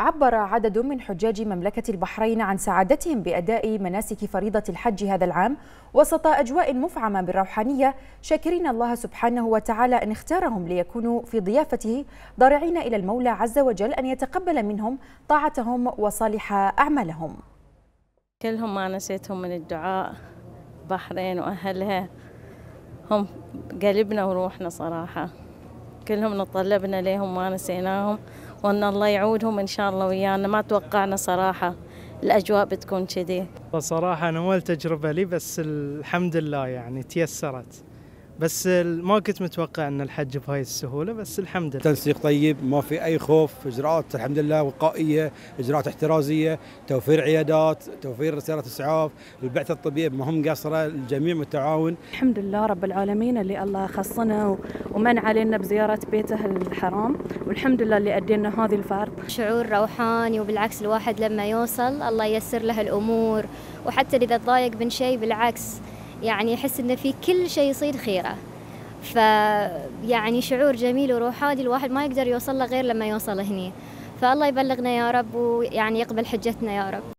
عبر عدد من حجاج مملكة البحرين عن سعادتهم بأداء مناسك فريضة الحج هذا العام وسط أجواء مفعمة بالروحانية شاكرين الله سبحانه وتعالى أن اختارهم ليكونوا في ضيافته ضارعين إلى المولى عز وجل أن يتقبل منهم طاعتهم وصالح أعمالهم. كلهم ما نسيتهم من الدعاء. بحرين وأهلها هم قلبنا وروحنا صراحة. كلهم نطلبنا ليهم ما نسيناهم. وأن الله يعودهم إن شاء الله ويانا. ما توقعنا صراحة الأجواء بتكون كذي. صراحة أنا اول تجربه لي بس الحمد لله يعني تيسرت. بس ما كنت متوقع إن الحج بهاي السهولة بس الحمد لله. تنسيق طيب ما في أي خوف إجراءات الحمد لله وقائية إجراءات احترازية توفير عيادات توفير سيارات إسعاف البعثه الطبيه ما هم قاصرة الجميع متعاون. الحمد لله رب العالمين اللي الله خصنا ومن علينا بزيارة بيته الحرام والحمد لله اللي أدينا هذه الفرض. شعور روحاني وبالعكس الواحد لما يوصل الله ييسر له الأمور وحتى إذا تضايق من شيء بالعكس يعني يحس انه في كل شيء يصير خيرة. فيعني شعور جميل وروحاني الواحد ما يقدر يوصل له غير لما يوصل هني. فالله يبلغنا يا رب ويعني يقبل حجتنا يا رب.